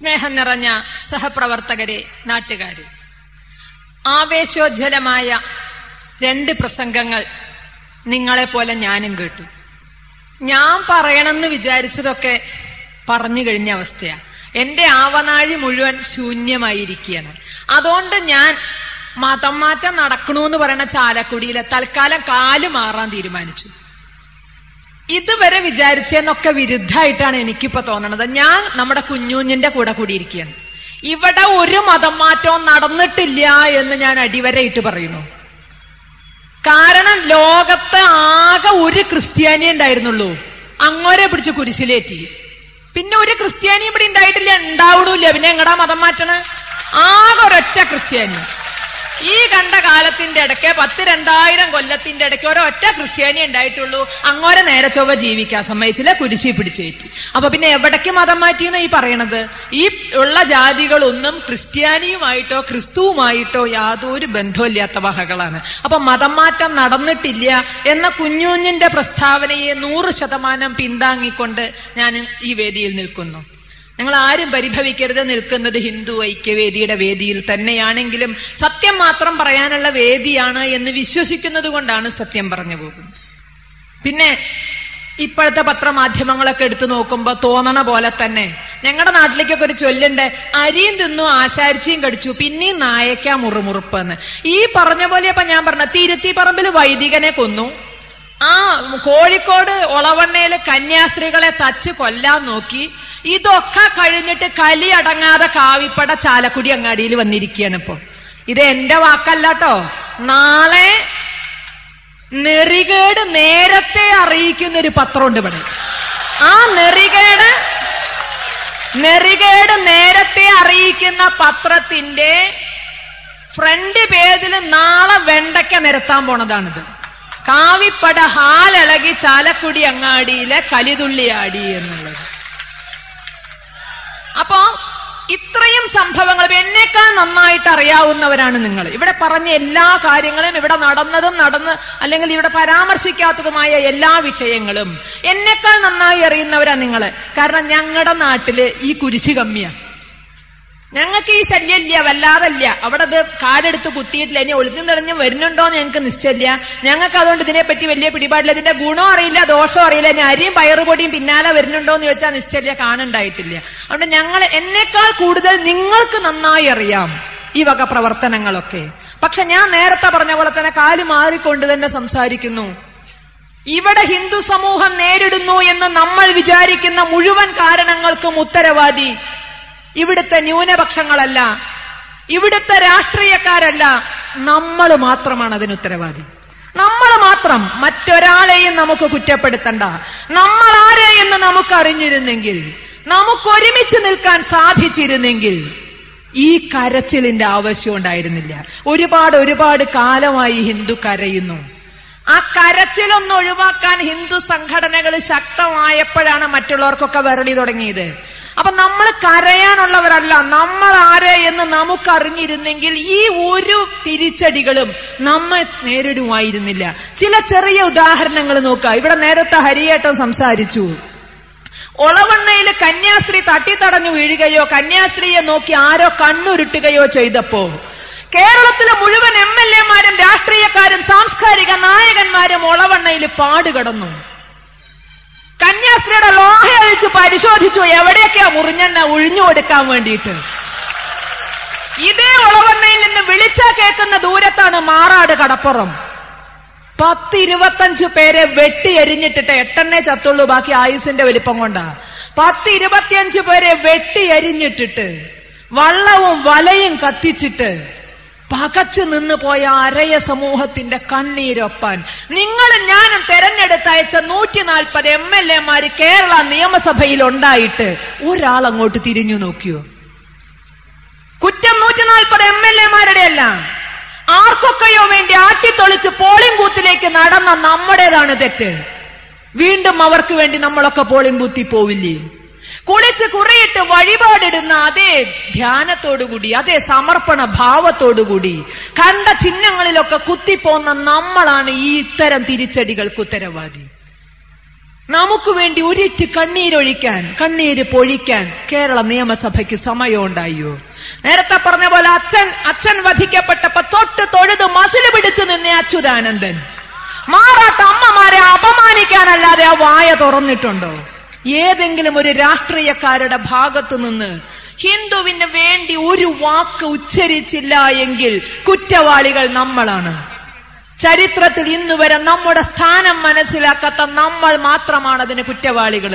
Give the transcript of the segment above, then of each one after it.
സ്നേഹം നിറഞ്ഞ സഹപ്രവർത്തകരെ നാട്ടുകാരെ. ആവേശോജ്വലമായ രണ്ട് പ്രസംഗങ്ങൾ നിങ്ങളെപ്പോലെ ഞാനും കേട്ടു. ഞാൻ പറയണമെന്ന് വിചാരിച്ചതൊക്കെ പറഞ്ഞു കഴിഞ്ഞ അവസ്ഥയാണ് എന്റെ ആവനാഴി മുഴുവൻ ശൂന്യമായിരിക്കുകയാണ്. അതുകൊണ്ട് ഞാൻ മതം മാറ്റം നടക്കണമെന്ന് പറയുന്ന ചാലക്കുടിയിലെ തൽക്കാലം കാൽ മാറാൻ തീരുമാനിച്ചു. ഇതുവരെ വിചാരിച്ചെന്നൊക്കെ വിരുദ്ധമായിട്ടാണ് എനിക്കിപ്പോ തോന്നണത്. ഞാൻ നമ്മുടെ കുഞ്ഞുഞ്ഞിന്റെ കൂടെ കൂടിയിരിക്കുകയാണ്. ഇവിടെ ഒരു മതം മാറ്റവും നടന്നിട്ടില്ല എന്ന് ഞാൻ അടിവരയിട്ട് പറയുന്നു. കാരണം ലോകത്ത് ആകെ ഒരു ക്രിസ്ത്യാനി ഉണ്ടായിരുന്നുള്ളൂ. അങ്ങോരെ പിടിച്ച് കുരിശിലേറ്റി. പിന്നെ ഒരു ക്രിസ്ത്യാനി ഇവിടെ ഉണ്ടായിട്ടില്ല. ഉണ്ടാവണില്ല. പിന്നെ എങ്ങടാ മതം മാറ്റണ? ആകെ ഒരൊറ്റ ക്രിസ്ത്യാനി. ഈ കണ്ട കാലത്തിന്റെ ഇടയ്ക്ക് പത്ത് രണ്ടായിരം കൊല്ലത്തിന്റെ ഇടയ്ക്ക് ഒരൊറ്റ ക്രിസ്ത്യാനി ഉണ്ടായിട്ടുള്ളൂ. അങ്ങോരെ നേരെ ചൊവ്വ ജീവിക്കാൻ സമ്മതിച്ചില്ല കുരിശി പിടിച്ചേറ്റി അപ്പൊ പിന്നെ എവിടേക്ക് മതം മാറ്റിയെന്ന് ഈ പറയണത്? ഈ ഉള്ള ജാതികളൊന്നും ക്രിസ്ത്യാനിയുമായിട്ടോ ക്രിസ്തുവുമായിട്ടോ യാതൊരു ബന്ധമില്ലാത്ത വഹകളാണ് അപ്പൊ മതം മാറ്റം നടന്നിട്ടില്ല എന്ന കുഞ്ഞുഞ്ഞിന്റെ പ്രസ്താവനയെ നൂറ് ശതമാനം പിന്താങ്ങിക്കൊണ്ട് ഞാൻ ഈ വേദിയിൽ നിൽക്കുന്നു. നിങ്ങൾ ആരും പരിഭവിക്കരുത് നിൽക്കുന്നത് ഹിന്ദു ഐക്യവേദിയുടെ വേദിയിൽ തന്നെയാണെങ്കിലും സത്യം മാത്രം പറയാനുള്ള വേദിയാണ് എന്ന് വിശ്വസിക്കുന്നത് കൊണ്ടാണ് സത്യം പറഞ്ഞു പോകുന്നത്. പിന്നെ ഇപ്പോഴത്തെ പത്രമാധ്യമങ്ങളൊക്കെ എടുത്തു നോക്കുമ്പോ തോന്നണ പോലെ തന്നെ ഞങ്ങളുടെ നാട്ടിലേക്കൊക്കെ ഒരു ചൊല്ലുണ്ട് അരിയും തിന്നു ആശാരിച്ചും കടിച്ചു പിന്നെയും നായക്കാ മുറുമുറുപ്പെന്ന്. ഈ പറഞ്ഞ പോലെ അപ്പൊ ഞാൻ പറഞ്ഞ തിരുത്തി പറമ്പിൽ വൈദികനെ കൊന്നു. ആ കോഴിക്കോട് ഒളവണ്ണയിൽ കന്യാസ്ത്രീകളെ തച്ച് കൊല്ലാൻ നോക്കി. ഇതൊക്കെ കഴിഞ്ഞിട്ട് കലി അടങ്ങാതെ കാവിപ്പട ചാലക്കുടി അങ്ങാടിയിൽ വന്നിരിക്കുകയാണ് ഇപ്പൊ. ഇത് എന്റെ വാക്കല്ലാട്ടോ. നാളെ നെറികേട് നേരത്തെ അറിയിക്കുന്ന ഒരു പത്രമുണ്ട് ഇവിടെ. ആ നെറികേട് നെറികേട് നേരത്തെ അറിയിക്കുന്ന പത്രത്തിന്റെ ഫ്രണ്ട് പേജിൽ നാളെ വെണ്ടയ്ക്ക നിരത്താൻ പോണതാണിത്. കാവിപ്പട ഹാലിളകി ചാലക്കുടി അങ്ങാടിയിലെ കലിതുള്ളിയാടി എന്നുള്ളത്. അപ്പോ ഇത്രയും സംഭവങ്ങൾ എന്നേക്കാൾ നന്നായിട്ട് അറിയാവുന്നവരാണ് നിങ്ങൾ. ഇവിടെ പറഞ്ഞ എല്ലാ കാര്യങ്ങളും ഇവിടെ നടന്നതും നടന്ന് അല്ലെങ്കിൽ ഇവിടെ പരാമർശിക്കാത്തതുമായ എല്ലാ വിഷയങ്ങളും എന്നേക്കാൾ നന്നായി അറിയുന്നവരാണ് നിങ്ങൾ കാരണം ഞങ്ങളുടെ നാട്ടിൽ ഈ കുരിശ് കമ്മിയാ. ഞങ്ങൾക്ക് ഈ ശല്യമില്ല വല്ലാതല്ല. അവിടെ അത് കാലെടുത്ത് കുത്തിയിട്ടില്ല. ഇനി ഒളിഞ്ഞു നിറഞ്ഞ് വരുന്നുണ്ടോന്ന് ഞങ്ങൾക്ക് നിശ്ചയില്ല ഞങ്ങൾക്ക് അതുകൊണ്ട് ഇതിനെപ്പറ്റി വലിയ പിടിപാടില്ല. ഇതിന്റെ ഗുണം അറിയില്ല ദോഷം അറിയില്ല. ഇനി അരിയും പയറുപൊടിയും പിന്നാലെ വരുന്നുണ്ടോന്ന് ചോദിച്ചാൽ നിശ്ചയില്ല കാണുണ്ടായിട്ടില്ല അതുകൊണ്ട് ഞങ്ങൾ എന്നേക്കാൾ കൂടുതൽ നിങ്ങൾക്ക് നന്നായി അറിയാം ഈ വക പ്രവർത്തനങ്ങളൊക്കെ. പക്ഷെ ഞാൻ നേരത്തെ പറഞ്ഞ പോലെ തന്നെ കാൽ മാറിക്കൊണ്ട് തന്നെ സംസാരിക്കുന്നു. ഇവിടെ ഹിന്ദു സമൂഹം നേരിടുന്നു എന്ന് നമ്മൾ വിചാരിക്കുന്ന മുഴുവൻ കാരണങ്ങൾക്കും ഉത്തരവാദി ഇവിടുത്തെ ന്യൂനപക്ഷങ്ങളല്ല ഇവിടുത്തെ രാഷ്ട്രീയക്കാരല്ല നമ്മൾ മാത്രമാണ് അതിന് ഉത്തരവാദി. നമ്മൾ മാത്രം മറ്റൊരാളെയും നമുക്ക് കുറ്റപ്പെടുത്തണ്ട. നമ്മൾ ആരെയെന്ന് നമുക്ക് അറിഞ്ഞിരുന്നെങ്കിൽ നമുക്ക് ഒരുമിച്ച് നിൽക്കാൻ സാധിച്ചിരുന്നെങ്കിൽ ഈ കരച്ചിലിന്റെ ആവശ്യം ഉണ്ടായിരുന്നില്ല. ഒരുപാട് ഒരുപാട് കാലമായി ഹിന്ദു കരയുന്നു. ആ കരച്ചിലൊന്ന് ഒഴിവാക്കാൻ ഹിന്ദു സംഘടനകൾ ശക്തമായപ്പോഴാണ് മറ്റുള്ളവർക്കൊക്കെ വരളി തുടങ്ങിയത്. അപ്പൊ നമ്മൾ കരയാനുള്ളവരല്ല. നമ്മൾ ആരെ എന്ന് നമുക്ക് അറിഞ്ഞിരുന്നെങ്കിൽ ഈ ഒരു തിരിച്ചടികളും നമ്മെ നേരിടുമായിരുന്നില്ല. ചില ചെറിയ ഉദാഹരണങ്ങൾ നോക്കുക. ഇവിടെ നേരത്തെ ഹരിയേട്ടം സംസാരിച്ചു. ഒളവണ്ണയിൽ കന്യാസ്ത്രീ തട്ടിത്തടഞ്ഞു വീഴുകയോ കന്യാസ്ത്രീയെ നോക്കി ആരോ കണ്ണുരുട്ടുകയോ ചെയ്തപ്പോ കേരളത്തിലെ മുഴുവൻ എം എൽ എമാരും രാഷ്ട്രീയക്കാരും സാംസ്കാരിക നായകന്മാരും ഒളവണ്ണയിൽ പാടുകടന്നു. കന്യാസ്ത്രീയുടെ ലോഹ അഴിച്ച് പരിശോധിച്ചു എവിടെയൊക്കെയാ മുറിഞ്ഞെണ്ണ ഒഴിഞ്ഞു കൊടുക്കാൻ വേണ്ടിയിട്ട്. ഇതേ ഒളവണ്ണയിൽ നിന്ന് വിളിച്ചാ കേൾക്കുന്ന ദൂരത്താണ് മാറാട് കടപ്പുറം. പത്തിരുപത്തഞ്ചു പേരെ വെട്ടി എരിഞ്ഞിട്ടിട്ട് എട്ടെണ്ണേ ചത്തുള്ളൂ ബാക്കി ആയുസിന്റെ വലിപ്പം കൊണ്ടാ. പത്തിരുപത്തിയഞ്ചു പേരെ വെട്ടി എരിഞ്ഞിട്ടിട്ട് വള്ളവും വലയും കത്തിച്ചിട്ട് പകച്ചു നിന്ന് പോയ അരയ സമൂഹത്തിന്റെ കണ്ണീരൊപ്പാൻ. നിങ്ങളും ഞാനും തെരഞ്ഞെടുത്തയച്ച നൂറ്റി നാൽപ്പത് എം എൽ എമാര് കേരള നിയമസഭയിൽ ഉണ്ടായിട്ട് ഒരാൾ അങ്ങോട്ട് തിരിഞ്ഞു നോക്കിയോ? കുറ്റം നൂറ്റി നാൽപ്പത് എം എൽ എമാരുടെ അല്ല. ആർക്കൊക്കെയോ വേണ്ടി ആട്ടിത്തൊളിച്ച് പോളിംഗ് ബൂത്തിലേക്ക് നടന്ന നമ്മുടേതാണ് തെറ്റ്. വീണ്ടും അവർക്ക് വേണ്ടി നമ്മളൊക്കെ പോളിംഗ് ബൂത്തിൽ പോവില്ലേ? കുളിച്ച് കുറയിട്ട് വഴിപാടിടുന്ന അതേ ധ്യാനത്തോടുകൂടി അതേ സമർപ്പണ ഭാവത്തോടുകൂടി കണ്ട ചിഹ്നങ്ങളിലൊക്കെ കുത്തിപ്പോന്ന നമ്മളാണ് ഈ ഇത്തരം തിരിച്ചടികൾക്ക് ഉത്തരവാദി. നമുക്ക് വേണ്ടി ഉരിറ്റ് കണ്ണീരൊഴിക്കാൻ കണ്ണീര് പൊഴിക്കാൻ കേരള നിയമസഭയ്ക്ക് സമയമുണ്ടായോ? നേരത്തെ പറഞ്ഞ പോലെ അച്ഛൻ അച്ഛൻ വധിക്കപ്പെട്ടപ്പോ തൊട്ട് തൊഴുത് മസിൽ പിടിച്ചു നിന്ന അച്യുതാനന്ദൻ. മാറാത്ത അമ്മമാരെ അപമാനിക്കാനല്ലാതെ ആ വായ തുറന്നിട്ടുണ്ടോ? ഏതെങ്കിലും ഒരു രാഷ്ട്രീയക്കാരുടെ ഭാഗത്തു നിന്ന് ഹിന്ദുവിന് വേണ്ടി ഒരു വാക്ക് ഉച്ചരിച്ചില്ല എങ്കിൽ കുറ്റവാളികൾ നമ്മളാണ്. ചരിത്രത്തിൽ ഇന്ന് വരെ നമ്മുടെ സ്ഥാനം മനസ്സിലാക്കാത്ത നമ്മൾ മാത്രമാണ് അതിന് കുറ്റവാളികൾ.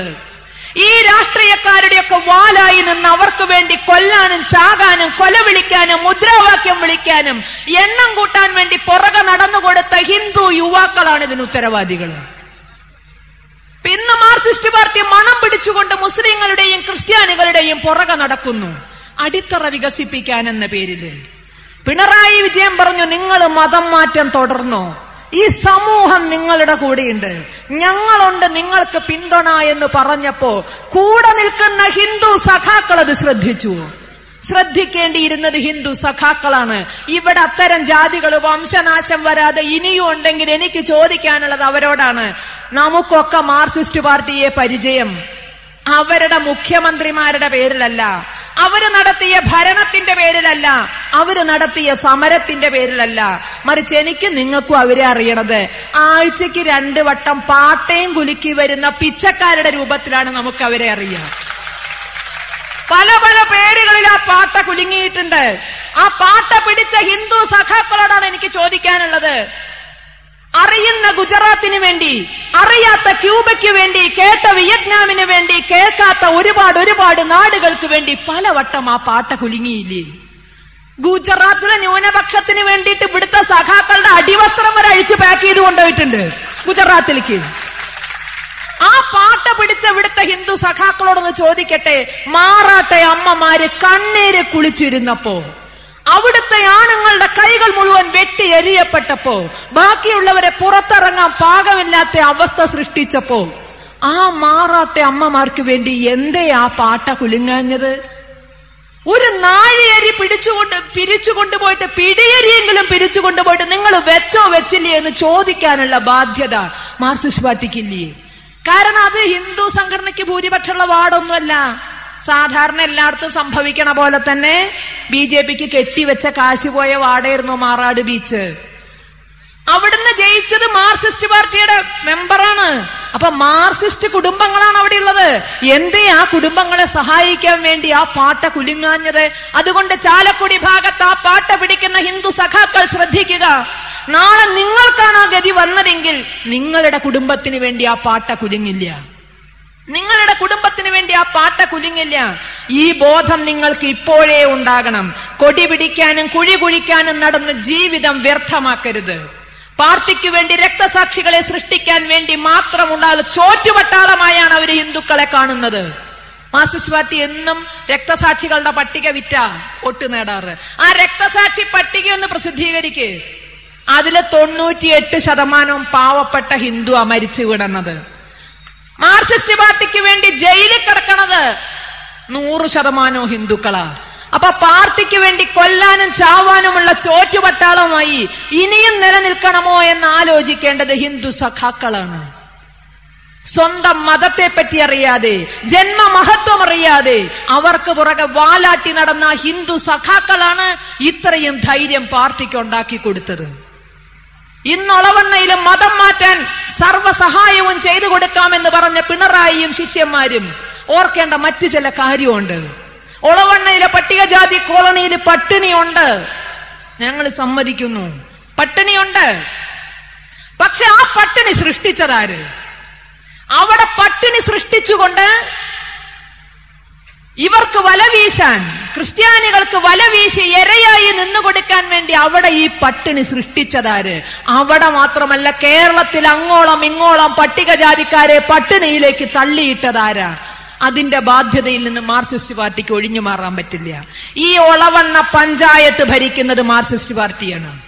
ഈ രാഷ്ട്രീയക്കാരുടെയൊക്കെ വാലായി നിന്ന് അവർക്ക് വേണ്ടി കൊല്ലാനും ചാകാനും കൊല വിളിക്കാനും മുദ്രാവാക്യം വിളിക്കാനും എണ്ണം കൂട്ടാൻ വേണ്ടി പുറകെ നടന്നുകൊടുത്ത ഹിന്ദു യുവാക്കളാണ് ഇതിന് ഉത്തരവാദികൾ ഇന്ന് മാർക്സിസ്റ്റ് പാർട്ടി മണം പിടിച്ചുകൊണ്ട് മുസ്ലിങ്ങളുടെയും ക്രിസ്ത്യാനികളുടെയും പുറകെ നടക്കുന്നു. അടിത്തറ വികസിപ്പിക്കാൻ എന്ന പേരിൽ. പിണറായി വിജയൻ പറഞ്ഞു നിങ്ങൾ മതം മാറ്റം തുടർന്നോ? ഈ സമൂഹം നിങ്ങളുടെ കൂടെയുണ്ട്. ഞങ്ങളുണ്ട് നിങ്ങൾക്ക് പിന്തുണ എന്ന് പറഞ്ഞപ്പോ കൂടെ നിൽക്കുന്ന ഹിന്ദു സഖാക്കൾ അത് ശ്രദ്ധിച്ചു. ശ്രദ്ധിക്കേണ്ടിയിരുന്നത് ഹിന്ദു സഖാക്കളാണ്. ഇവിടെ അത്തരം ജാതികൾ വംശനാശം വരാതെ ഇനിയും ഉണ്ടെങ്കിൽ എനിക്ക് ചോദിക്കാനുള്ളത് അവരോടാണ്. നമുക്കൊക്കെ മാർക്സിസ്റ്റ് പാർട്ടിയെ പരിചയം. അവരുടെ മുഖ്യമന്ത്രിമാരുടെ പേരിലല്ല. അവർ നടത്തിയ ഭരണത്തിന്റെ പേരിലല്ല. അവർ നടത്തിയ സമരത്തിന്റെ പേരിലല്ല. മറിച്ച് എനിക്ക് നിങ്ങൾക്കും അവരെ അറിയണത്. ആഴ്ചക്ക് രണ്ടു വട്ടം പാട്ടയും കുലുക്കി വരുന്ന പിച്ചക്കാരുടെ രൂപത്തിലാണ് നമുക്ക് അവരെ അറിയാം പല പല പേരുകളിൽ ആ പാട്ട കുലുങ്ങിയിട്ടുണ്ട്. ആ പാട്ട പിടിച്ച ഹിന്ദു സഖാക്കളോടാണ് എനിക്ക് ചോദിക്കാനുള്ളത്. അറിയുന്ന ഗുജറാത്തിന് വേണ്ടി അറിയാത്ത ക്യൂബയ്ക്ക് വേണ്ടി കേട്ട വിയറ്റ്നാമിന് വേണ്ടി കേൾക്കാത്ത ഒരുപാട് ഒരുപാട് നാടുകൾക്ക് വേണ്ടി പലവട്ടം ആ പാട്ട കുലുങ്ങിയില്ലേ? ഗുജറാത്തിലെ ന്യൂനപക്ഷത്തിന് വേണ്ടിയിട്ട് ഇവിടുത്തെ സഖാക്കളുടെ അടിവസ്ത്രം വരെ അഴിച്ചു പാക്ക് ചെയ്ത് കൊണ്ടുപോയിട്ടുണ്ട് ഗുജറാത്തിലേക്ക്. ആ പാട്ട പിടിച്ച ഇവിടുത്തെ ഹിന്ദു സഖാക്കളോടൊന്ന് ചോദിക്കട്ടെ? മാറാട്ടെ അമ്മമാര് കണ്ണീര് കുളിച്ചിരുന്നപ്പോ? അവിടുത്തെ ആണുങ്ങളുടെ കൈകൾ മുഴുവൻ വെട്ടി എറിയപ്പെട്ടപ്പോ? ബാക്കിയുള്ളവരെ പുറത്തിറങ്ങാൻ പാകമില്ലാത്ത അവസ്ഥ സൃഷ്ടിച്ചപ്പോ? ആ മാറാട്ടെ അമ്മമാർക്ക് വേണ്ടി എന്തേ ആ പാട്ട കുലുങ്ങാഞ്ഞത്? ഒരു നാഴിയരി പിടിച്ചുകൊണ്ട് പിരിച്ചു കൊണ്ടുപോയിട്ട് പിടിയരിയെങ്കിലും പിരിച്ചു കൊണ്ടുപോയിട്ട് നിങ്ങൾ വെച്ചോ വെച്ചില്ലേ എന്ന് ചോദിക്കാനുള്ള ബാധ്യത മാർസിസ് പാർട്ടിക്കില്ലേ? കാരണം അത് ഹിന്ദു സംഘടനയ്ക്ക് ഭൂരിപക്ഷമുള്ള വാർഡൊന്നുമല്ല. സാധാരണ എല്ലായിടത്തും സംഭവിക്കണ പോലെ തന്നെ ബി ജെ പിക്ക് കെട്ടിവെച്ച കാശ് പോയ വാർഡായിരുന്നു മാറാട് ബീച്ച്. അവിടുന്ന് ജയിച്ചത് മാർക്സിസ്റ്റ് പാർട്ടിയുടെ മെമ്പറാണ്. അപ്പൊ മാർക്സിസ്റ്റ് കുടുംബങ്ങളാണ് അവിടെ ഉള്ളത് എന്തേ ആ കുടുംബങ്ങളെ സഹായിക്കാൻ വേണ്ടി ആ പാട്ട കുലുങ്ങാഞ്ഞത്? അതുകൊണ്ട് ചാലക്കുടി ഭാഗത്ത് ആ പാട്ട പിടിക്കുന്ന ഹിന്ദു സഖാക്കൾ ശ്രദ്ധിക്കുക. നാളെ നിങ്ങൾക്കാണ് ആ ഗതി വന്നതെങ്കിൽ നിങ്ങളുടെ കുടുംബത്തിന് വേണ്ടി ആ പാട്ട കുലുങ്ങില്ല. നിങ്ങളുടെ കുടുംബത്തിന് വേണ്ടി ആ പാട്ട കുലുങ്ങില്ല. ഈ ബോധം നിങ്ങൾക്ക് ഇപ്പോഴേ ഉണ്ടാകണം. കൊടി പിടിക്കാനും കുഴി കുഴിക്കാനും നടന്ന ജീവിതം വ്യർത്ഥമാക്കരുത്. പാർട്ടിക്ക് വേണ്ടി രക്തസാക്ഷികളെ സൃഷ്ടിക്കാൻ വേണ്ടി മാത്രമുണ്ടാകുന്ന ചോറ്റുപട്ടാളമായാണ് അവർ ഹിന്ദുക്കളെ കാണുന്നത്. മാർക്സിസ്റ്റ് പാർട്ടി എന്നും രക്തസാക്ഷികളുടെ പട്ടിക വിറ്റ വോട്ട് നേടാറ്. ആ രക്തസാക്ഷി പട്ടിക ഒന്ന് പ്രസിദ്ധീകരിക്ക്. അതിൽ തൊണ്ണൂറ്റിയെട്ട് ശതമാനവും പാവപ്പെട്ട ഹിന്ദു മരിച്ചു വിടുന്നത് മാർക്സിസ്റ്റ് പാർട്ടിക്ക് വേണ്ടി ജയിലിൽ കിടക്കണത് നൂറ് ശതമാനവും ഹിന്ദുക്കളാ. അപ്പൊ പാർട്ടിക്ക് വേണ്ടി കൊല്ലാനും ചാവാനുമുള്ള ചോറ്റുപട്ടാളമായി ഇനിയും നിലനിൽക്കണമോ എന്ന് ആലോചിക്കേണ്ടത് ഹിന്ദു സഖാക്കളാണ്. സ്വന്തം മതത്തെപ്പറ്റി അറിയാതെ ജന്മമഹത്വം അറിയാതെ അവർക്ക് പുറകെ വാലാട്ടി നടന്ന ഹിന്ദു സഖാക്കളാണ് ഇത്രയും ധൈര്യം പാർട്ടിക്ക് ഉണ്ടാക്കി കൊടുത്തത്. ഇന്നൊളവണ്ണയിലും മതം മാറ്റാൻ സർവസഹായവും ചെയ്തു കൊടുക്കാമെന്ന് പറഞ്ഞ പിണറായിയും ശിഷ്യന്മാരും ഓർക്കേണ്ട മറ്റു ചില കാര്യമുണ്ട്. ഒളവണ്ണയിലെ പട്ടികജാതി കോളനിയിൽ പട്ടിണിയുണ്ട്. ഞങ്ങൾ സമ്മതിക്കുന്നു. പട്ടിണിയുണ്ട്. പക്ഷെ ആ പട്ടിണി സൃഷ്ടിച്ചതാര്? അവിടെ പട്ടിണി സൃഷ്ടിച്ചുകൊണ്ട് ഇവർക്ക് വല വീശാൻ ക്രിസ്ത്യാനികൾക്ക് വല വീശി എരയായി നിന്നുകൊടുക്കാൻ വേണ്ടി അവിടെ ഈ പട്ടിണി സൃഷ്ടിച്ചതാര്? അവിടെ മാത്രമല്ല കേരളത്തിൽ അങ്ങോളം ഇങ്ങോളം പട്ടികജാതിക്കാരെ പട്ടിണിയിലേക്ക് തള്ളിയിട്ടതാരാ? അതിന്റെ ബാധ്യതയിൽ നിന്ന് മാർക്സിസ്റ്റ് പാർട്ടിക്ക് ഒഴിഞ്ഞു മാറാൻ പറ്റില്ല. ഈ ഒളവണ്ണ പഞ്ചായത്ത് ഭരിക്കുന്നത് മാർക്സിസ്റ്റ് പാർട്ടിയാണ്.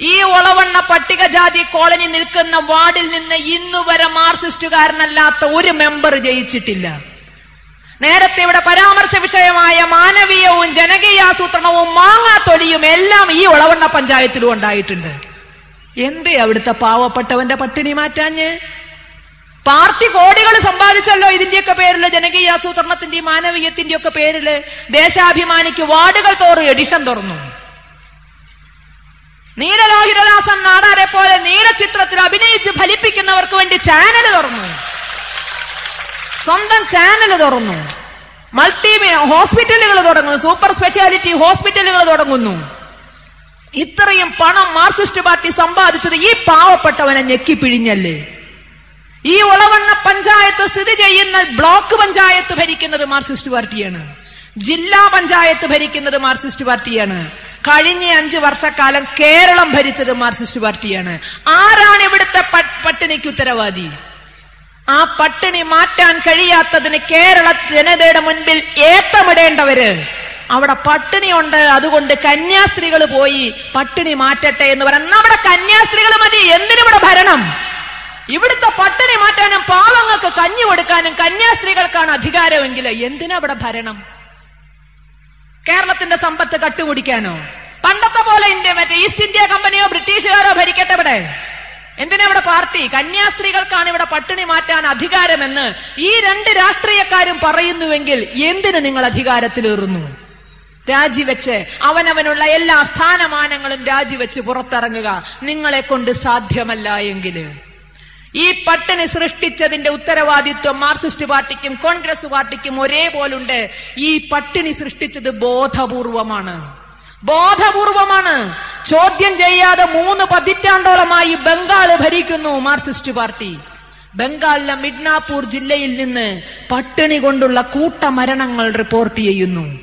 ഈ ഒളവണ്ണ പട്ടികജാതി കോളനി നിൽക്കുന്ന വാർഡിൽ നിന്ന് ഇന്നുവരെ മാർക്സിസ്റ്റുകാരനല്ലാത്ത ഒരു മെമ്പർ ജയിച്ചിട്ടില്ല. നേരത്തെ ഇവിടെ പരാമർശ വിഷയമായ മാനവീയവും ജനകീയാസൂത്രണവും മാങ്ങാത്തൊലിയും എല്ലാം ഈ ഒളവണ്ണ പഞ്ചായത്തിലും ഉണ്ടായിട്ടുണ്ട്. എന്തേ അവിടുത്തെ പാവപ്പെട്ടവന്റെ പട്ടിണി മാറ്റാഞ്ഞ്? പാർട്ടി കോടികൾ സമ്പാദിച്ചല്ലോ ഇതിന്റെയൊക്കെ പേരിൽ ജനകീയ ആസൂത്രണത്തിന്റെയും മാനവീയത്തിന്റെയൊക്കെ പേരിൽ ദേശാഭിമാനിക്ക് വാർഡുകൾ തോറും എഡിഷൻ തുറന്നു. നീലലോഹിതദാസൻ നാടാരെ പോലെ നീലചിത്രത്തിൽ അഭിനയിച്ച് ഫലിപ്പിക്കുന്നവർക്ക് വേണ്ടി ചാനൽ തുറന്നു. സ്വന്തം ചാനൽ തുറന്നു. മൾട്ടി ഹോസ്പിറ്റലുകൾ തുടങ്ങുന്നു. സൂപ്പർ സ്പെഷ്യാലിറ്റി ഹോസ്പിറ്റലുകൾ തുടങ്ങുന്നു. ഇത്രയും പണം മാർക്സിസ്റ്റ് പാർട്ടി സമ്പാദിച്ചത് ഈ പാവപ്പെട്ടവനെ ഞെക്കിപ്പിഴിഞ്ഞല്ലേ? ഈ ഒളവണ്ണ പഞ്ചായത്ത് സ്ഥിതി ചെയ്യുന്ന ബ്ലോക്ക് പഞ്ചായത്ത് ഭരിക്കുന്നത് മാർക്സിസ്റ്റ് പാർട്ടിയാണ്. ജില്ലാ പഞ്ചായത്ത് ഭരിക്കുന്നത് മാർക്സിസ്റ്റ് പാർട്ടിയാണ്. കഴിഞ്ഞ അഞ്ചു വർഷക്കാലം കേരളം ഭരിച്ചത് മാർക്സിസ്റ്റ് പാർട്ടിയാണ്. ആരാണ് ഇവിടുത്തെ പട്ടിണിക്ക് ഉത്തരവാദി? ആ പട്ടിണി മാറ്റാൻ കഴിയാത്തതിന് കേരള ജനതയുടെ മുൻപിൽ ഏത്തമിടേണ്ടവര്. അവിടെ പട്ടിണിയുണ്ട് അതുകൊണ്ട് കന്യാസ്ത്രീകൾ പോയി പട്ടിണി മാറ്റട്ടെ എന്ന് പറയാം നമ്മുടെ കന്യാസ്ത്രീകൾ മതി എന്തിനവിടെ ഭരണം? ഇവിടുത്തെ പട്ടിണി മാറ്റാനും പാവങ്ങൾക്ക് കഞ്ഞി കൊടുക്കാനും കന്യാസ്ത്രീകൾക്കാണ് അധികാരമെങ്കിൽ എന്തിനാ ഇവിടെ ഭരണം? കേരളത്തിന്റെ സമ്പത്ത് കട്ടുകുടിക്കാനോ പണ്ടത്തെ പോലെ ഇന്ത്യ മറ്റേ ഈസ്റ്റ് ഇന്ത്യ കമ്പനിയോ ബ്രിട്ടീഷുകാരോ ഭരിക്കട്ടെ ഇവിടെ? എന്തിനാ ഇവിടെ പാർട്ടി? കന്യാസ്ത്രീകൾക്കാണ് ഇവിടെ പട്ടിണി മാറ്റാൻ അധികാരമെന്ന് ഈ രണ്ട് രാഷ്ട്രീയക്കാരും പറയുന്നുവെങ്കിൽ എന്തിന് നിങ്ങൾ അധികാരത്തിലേറുന്നു? രാജിവെച്ച് അവനവനുള്ള എല്ലാ സ്ഥാനമാനങ്ങളും രാജിവെച്ച് പുറത്തിറങ്ങുക നിങ്ങളെ കൊണ്ട് സാധ്യമല്ല എങ്കിൽ ഈ പട്ടിണി സൃഷ്ടിച്ചതിന്റെ ഉത്തരവാദിത്വം മാർക്സിസ്റ്റ് പാർട്ടിക്കും കോൺഗ്രസ് പാർട്ടിക്കും ഒരേപോലുണ്ട്. ഈ പട്ടിണി സൃഷ്ടിച്ചത് ബോധപൂർവമാണ്. ബോധപൂർവമാണ്. ചോദ്യം ചെയ്യാതെ മൂന്ന് പതിറ്റാണ്ടോളമായി ബംഗാൾ ഭരിക്കുന്നു മാർക്സിസ്റ്റ് പാർട്ടി. ബംഗാളിലെ മിഡ്നാപൂർ ജില്ലയിൽ നിന്ന് പട്ടിണി കൊണ്ടുള്ള കൂട്ടമരണങ്ങൾ റിപ്പോർട്ട് ചെയ്യുന്നു.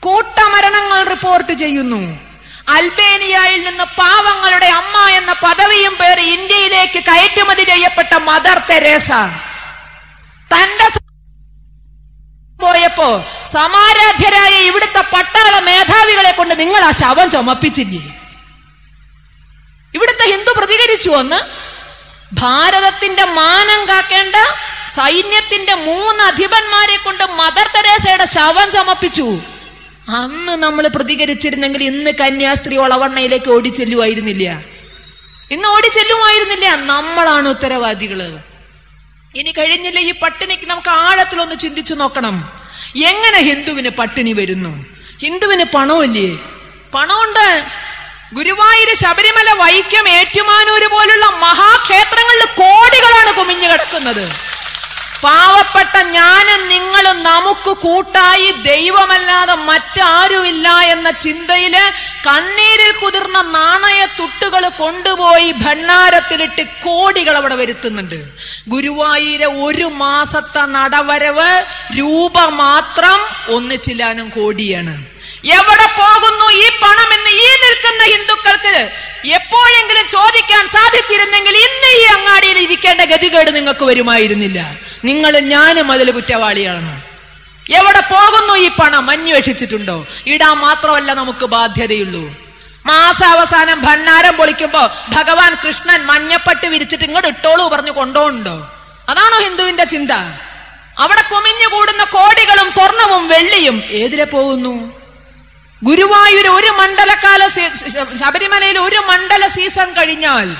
കൂട്ടമരണങ്ങൾ റിപ്പോർട്ട് ചെയ്യുന്നു. അൽബേനിയയിൽ നിന്ന് പാവങ്ങളുടെ അമ്മ എന്ന പദവിയും പേര് ഇന്ത്യയിലേക്ക് കയറ്റുമതി ചെയ്യപ്പെട്ട മദർ തെരേസ. തന്റെ പോയപ്പോ സമാരാധ്യരായ ഇവിടുത്തെ പട്ടാള മേധാവികളെ കൊണ്ട് നിങ്ങൾ ആ ശവം ചുമപ്പിച്ചില്ലേ? ഇവിടുത്തെ ഹിന്ദു പ്രതികരിച്ചു ഒന്ന് ഭാരതത്തിന്റെ മാനം കാക്കേണ്ട സൈന്യത്തിന്റെ മൂന്ന് അധിപന്മാരെ കൊണ്ട് മദർ തെരേസയുടെ ശവം ചമപ്പിച്ചു. അന്ന് നമ്മൾ പ്രതികരിച്ചിരുന്നെങ്കിൽ ഇന്ന് കന്യാസ്ത്രീ ഒളവണ്ണയിലേക്ക് ഓടിച്ചെല്ലുമായിരുന്നില്ല. ഇന്ന് ഓടിച്ചെല്ലുമായിരുന്നില്ല. നമ്മളാണ് ഉത്തരവാദികൾ. ഇനി കഴിഞ്ഞില്ല ഈ പട്ടിണിക്ക് നമുക്ക് ആഴത്തിൽ ഒന്ന് ചിന്തിച്ചു നോക്കണം. എങ്ങനെ ഹിന്ദുവിന് പട്ടിണി വരുന്നു? ഹിന്ദുവിന് പണമില്ലേ? പണമുണ്ട്. ഗുരുവായൂര് ശബരിമല വൈക്കം ഏറ്റുമാനൂര് പോലുള്ള മഹാക്ഷേത്രങ്ങളിൽ കോടികളാണ് കുമിഞ്ഞു കിടക്കുന്നത് പാവപ്പെട്ട ഞാനും നിങ്ങളും നമുക്ക് കൂട്ടായി ദൈവമല്ലാതെ മറ്റാരുമില്ല എന്ന ചിന്തയിൽ കണ്ണീരിൽ കുതിർന്ന നാണയ തുട്ടുകൾ കൊണ്ടുപോയി ഭണ്ണാരത്തിലിട്ട് കോടികൾ അവിടെ വരുത്തുന്നുണ്ട്. ഗുരുവായൂര ഒരു മാസത്തെ നടവരവ് രൂപ മാത്രം ഒന്നിച്ചില്ലാനും കോടിയാണ്. എവിടെ പോകുന്നു ഈ പണം എന്ന് ഈ നിൽക്കുന്ന ഹിന്ദുക്കൾക്ക് എപ്പോഴെങ്കിലും ചോദിക്കാൻ സാധിച്ചിരുന്നെങ്കിൽ ഇന്ന് ഈ അങ്ങാടിയിൽ ഇരിക്കേണ്ട ഗതികേട് നിങ്ങൾക്ക് വരുമായിരുന്നില്ല. നിങ്ങൾ ഞാനും അതിൽ കുറ്റവാളിയാണ്. എവിടെ പോകുന്നു ഈ പണം അന്വേഷിച്ചിട്ടുണ്ടോ? ഇടാൻ മാത്രമല്ല നമുക്ക് ബാധ്യതയുള്ളൂ. മാസാവസാനം ഭണ്ണാരം പൊളിക്കുമ്പോ ഭഗവാൻ കൃഷ്ണൻ മഞ്ഞപ്പട്ട് വിരിച്ചിട്ട് ഇങ്ങോട്ട് ഇട്ടോളൂ പറഞ്ഞു കൊണ്ടോണ്ടോ? അതാണോ ഹിന്ദുവിന്റെ ചിന്ത? അവിടെ കുമിഞ്ഞു കൂടുന്ന കോടികളും സ്വർണവും വെള്ളിയും ഏതിലെ പോകുന്നു? ഗുരുവായൂർ ഒരു മണ്ഡലകാല ശബരിമലയിൽ ഒരു മണ്ഡല സീസൺ കഴിഞ്ഞാൽ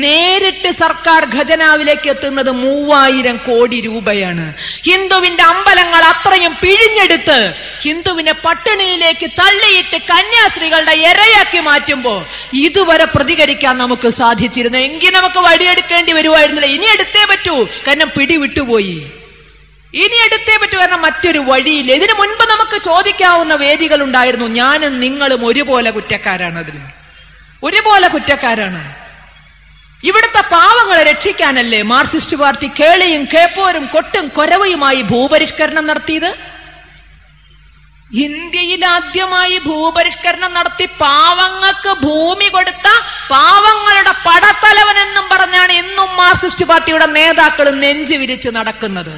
നേരിട്ട് സർക്കാർ ഖജനാവിലേക്ക് എത്തുന്നത് മൂവായിരം കോടി രൂപയാണ്. ഹിന്ദുവിന്റെ അമ്പലങ്ങൾ അത്രയും പിഴിഞ്ഞെടുത്ത് ഹിന്ദുവിനെ പട്ടിണിയിലേക്ക് തള്ളിയിട്ട് കന്യാസ്ത്രീകളുടെ ഇരയാക്കി മാറ്റുമ്പോ ഇതുവരെ പ്രതികരിക്കാൻ നമുക്ക് സാധിച്ചിരുന്നു. എങ്കിൽ നമുക്ക് വഴിയെടുക്കേണ്ടി വരുമായിരുന്നില്ല. ഇനി എടുത്തേ പറ്റൂ. കാരണം പിടിവിട്ടുപോയി. ഇനി എടുത്തേ പറ്റൂ കാരണം മറ്റൊരു വഴിയില്ല ഇതിനു മുൻപ് നമുക്ക് ചോദിക്കാവുന്ന വേദികൾ ഉണ്ടായിരുന്നു ഞാനും നിങ്ങളും ഒരുപോലെ കുറ്റക്കാരാണ് അതിൽ ഒരുപോലെ കുറ്റക്കാരാണ്. ഇവിടുത്തെ പാവങ്ങളെ രക്ഷിക്കാനല്ലേ മാർക്സിസ്റ്റ് പാർട്ടി കേളിയും കേപ്പോരും കൊട്ടും കൊരവയുമായി ഭൂപരിഷ്കരണം നടത്തിയത്? ഇന്ത്യയിൽ ആദ്യമായി ഭൂപരിഷ്കരണം നടത്തി പാവങ്ങൾക്ക് ഭൂമി കൊടുത്ത പാവങ്ങളുടെ പടത്തലവൻ എന്നും പറഞ്ഞാണ് ഇന്നും മാർക്സിസ്റ്റ് പാർട്ടിയുടെ നേതാക്കൾ നെഞ്ചു വിരിച്ച് നടക്കുന്നത്.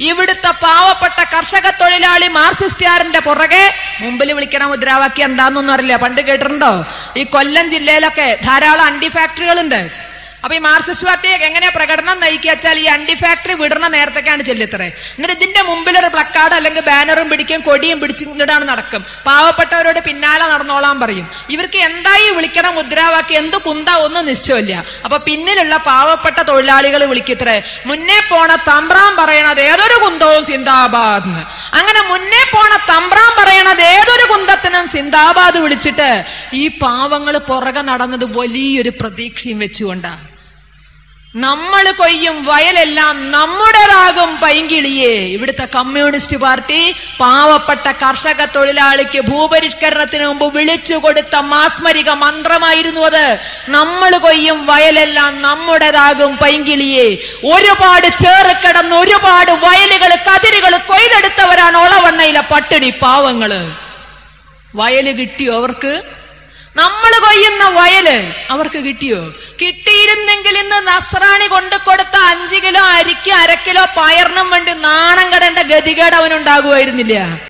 ഇവിടുത്തെ പാവപ്പെട്ട കർഷക തൊഴിലാളി മാർസിസ്റ്റുകാരന്റെ പുറകെ മുമ്പിൽ വിളിക്കണ മുദ്രാവാക്യം എന്താണെന്നൊന്നും അറിയില്ല. പണ്ട് കേട്ടിട്ടുണ്ടോ? ഈ കൊല്ലം ജില്ലയിലൊക്കെ ധാരാളം അണ്ടി ഫാക്ടറികളുണ്ട് അപ്പൊ ഈ മാർസിസ്വാത്തി പാർട്ടിയെ എങ്ങനെ പ്രകടനം നയിക്കാച്ചാൽ ഈ അണ്ടി ഫാക്ടറി വിടുന്ന നേരത്തേക്കാണ് ചെല്ലിത്രേ എന്നിട്ട് ഇതിന്റെ മുമ്പിൽ ഒരു പ്ലക്കാർഡ് അല്ലെങ്കിൽ ബാനറും പിടിക്കും കൊടിയും പിടിച്ചിട്ടാണ് നടക്കും. പാവപ്പെട്ടവരോട് പിന്നാലെ നടന്നോളാൻ പറയും. ഇവർക്ക് എന്തായി വിളിക്കണം മുദ്രാവാക്യം? എന്ത് കുന്ത? ഒന്നും നിശ്ചയമില്ല. അപ്പൊ പിന്നിലുള്ള പാവപ്പെട്ട തൊഴിലാളികൾ വിളിക്കത്രേ മുന്നേ പോണ തമ്പ്രാം പറയണത് ഏതൊരു കുന്തവും സിന്ദാബാദ് അങ്ങനെ മുന്നേ പോണ തമ്പ്രാം പറയണത് ഏതൊരു കുന്തത്തിനും സിന്ദാബാദ് വിളിച്ചിട്ട് ഈ പാവങ്ങൾ പുറകെ നടന്നത് വലിയൊരു പ്രതീക്ഷയും വെച്ചുകൊണ്ടാണ്. നമ്മൾ കൊയ്യും വയലെല്ലാം നമ്മുടേതാകും പൈങ്കിളിയെ. ഇവിടുത്തെ കമ്മ്യൂണിസ്റ്റ് പാർട്ടി പാവപ്പെട്ട കർഷക തൊഴിലാളിക്ക് ഭൂപരിഷ്കരണത്തിന് മുമ്പ് വിളിച്ചു കൊടുത്ത മാസ്മരിക മന്ത്രമായിരുന്നു അത്. നമ്മൾ കൊയ്യും വയലെല്ലാം നമ്മുടേതാകും പൈങ്കിളിയെ. ഒരുപാട് ചേറിക്കിടന്ന് ഒരുപാട് വയലുകൾ കതിരുകൾ കൊയ്തെടുത്തവരാണ് ഒളവണ്ണയിലെ പട്ടിണി പാവങ്ങൾ. വയൽ കിട്ടിയോ അവർക്ക്? നമ്മൾ കൊയ്യുന്ന വയൽ അവർക്ക് കിട്ടിയോ? കിട്ടിയിരുന്നെങ്കിൽ ഇന്ന് നസ്രാണി കൊണ്ടു കൊടുത്ത അഞ്ചു കിലോ അരിക്ക് അര കിലോ പയറിനും വേണ്ടി നാണം കടേണ്ട ഗതികേട് അവനുണ്ടാകുമായിരുന്നില്ല.